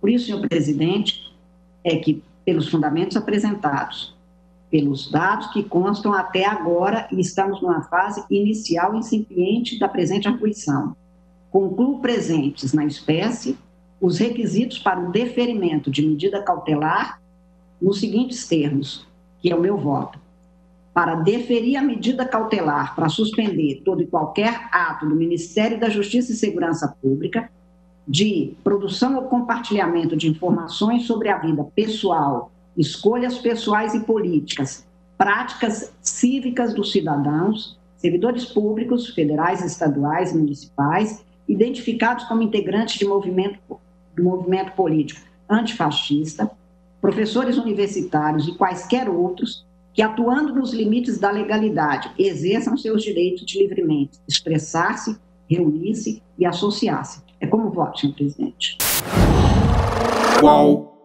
Por isso, senhor presidente, é que, pelos fundamentos apresentados, pelos dados que constam até agora, e estamos numa fase inicial incipiente da presente arguição, concluo presentes na espécie os requisitos para o deferimento de medida cautelar nos seguintes termos, que é o meu voto. Para deferir a medida cautelar para suspender todo e qualquer ato do Ministério da Justiça e Segurança Pública de produção ou compartilhamento de informações sobre a vida pessoal, escolhas pessoais e políticas, práticas cívicas dos cidadãos, servidores públicos, federais, estaduais, municipais, identificados como integrantes de movimento, do movimento político antifascista, professores universitários e quaisquer outros que, atuando nos limites da legalidade, exerçam seus direitos de livremente expressar-se, reunir-se e associar-se. É como voto, senhor presidente. Qual